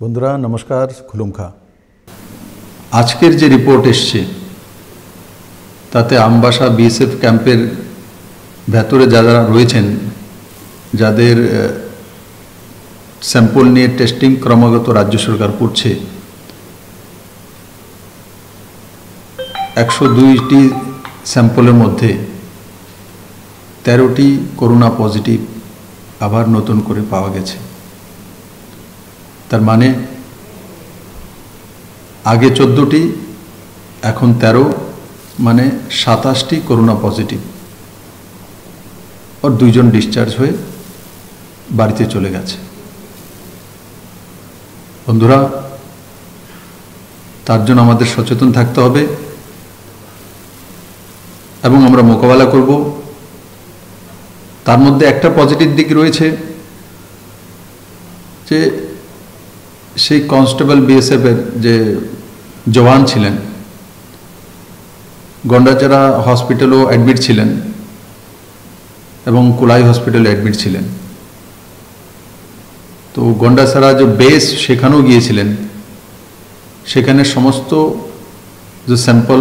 বন্ধুরা, নমস্কার, খুলুমখা। আজকের যে রিপোর্ট এসছে, তাতে আমবাসা বিএসএফ ক্যাম্পের ভেতরে যারা রয়েছেন, যাদের স্যাম্পল নিয়ে টেস্টিং ক্রমাগত রাজ্য সরকার করছে, একশো দুইটি স্যাম্পলের মধ্যে তেরোটি করোনা পজিটিভ আবার নতুন করে পাওয়া গেছে। তার মানে আগে চোদ্দোটি, এখন তেরো মানে সাতাশটি করোনা পজিটিভ। ওর দুইজন ডিসচার্জ হয়ে বাড়িতে চলে গেছে। বন্ধুরা, তার জন্য আমাদের সচেতন থাকতে হবে এবং আমরা মোকাবেলা করব। তার মধ্যে একটা পজিটিভ দিক রয়েছে যে সেই কনস্টেবল বিএসএফের যে জওয়ান ছিলেন, গন্ডাচারা হসপিটালও অ্যাডমিট ছিলেন এবং কুলাই হসপিটালে অ্যাডমিট ছিলেন। তো গন্ডাছাড়া যে বেস সেখানেও গিয়েছিলেন, সেখানে সমস্ত যে স্যাম্পল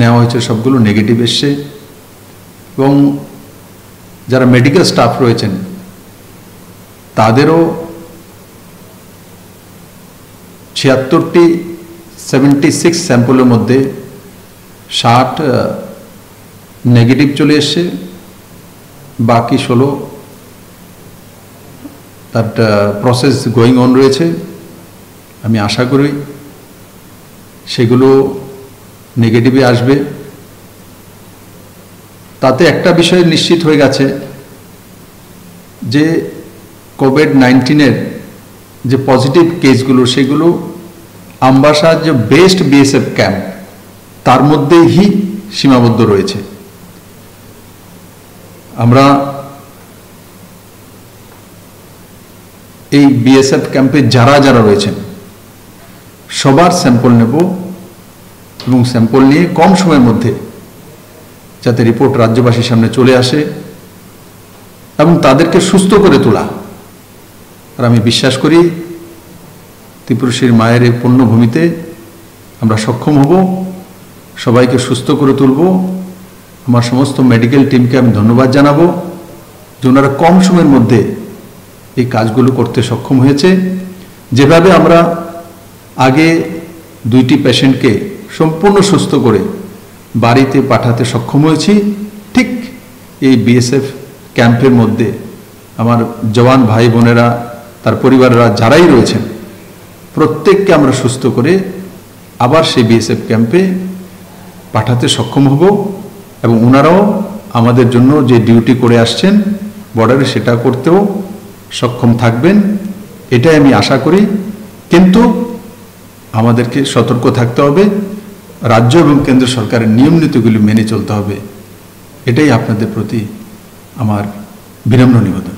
নেওয়া হয়েছে সবগুলো নেগেটিভ এসছে এবং যারা মেডিকেল স্টাফ রয়েছেন, তাদেরও ছিয়াত্তরটি সেভেন্টি সিক্স স্যাম্পলের মধ্যে ষাট নেগেটিভ চলে এসছে, বাকি ষোলো, তার প্রসেস গোয়িং অন রয়েছে, আমি আশা করি সেগুলো নেগেটিভে আসবে। তাতে একটা বিষয় নিশ্চিত হয়ে গেছে যে কোভিড নাইন্টিনের যে পজিটিভ কেসগুলো সেগুলো আমবাসার যে বেস্ট বিএসএফ ক্যাম্প তার মধ্যেই সীমাবদ্ধ রয়েছে। আমরা এই বিএসএফ ক্যাম্পে যারা যারা রয়েছেন, সবার স্যাম্পল নেব এবং স্যাম্পল নিয়ে কম সময়ের মধ্যে যাতে রিপোর্ট রাজ্যবাসীর সামনে চলে আসে এবং তাদেরকে সুস্থ করে তোলা। আর আমি বিশ্বাস করি ত্রিপুরুষের মায়ের এই পুণ্যভূমিতে আমরা সক্ষম হব, সবাইকে সুস্থ করে তুলব, আমার সমস্ত মেডিকেল টিমকে আমি ধন্যবাদ জানাব যে ওনারা কম সময়ের মধ্যে এই কাজগুলো করতে সক্ষম হয়েছে। যেভাবে আমরা আগে দুইটি পেশেন্টকে সম্পূর্ণ সুস্থ করে বাড়িতে পাঠাতে সক্ষম হয়েছি, ঠিক এই বিএসএফ ক্যাম্পের মধ্যে আমার জওয়ান ভাই বোনেরা, তার পরিবারেরা যারাই রয়েছেন প্রত্যেককে আমরা সুস্থ করে আবার সেই বিএসএফ ক্যাম্পে পাঠাতে সক্ষম হব এবং ওনারাও আমাদের জন্য যে ডিউটি করে আসছেন বর্ডারে সেটা করতেও সক্ষম থাকবেন। এটাই আমি আশা করি। কিন্তু আমাদেরকে সতর্ক থাকতে হবে, রাজ্য এবং কেন্দ্র সরকারের নিয়ম নীতিগুলি মেনে চলতে হবে। এটাই আপনাদের প্রতি আমার বিনম্র নিবেদন।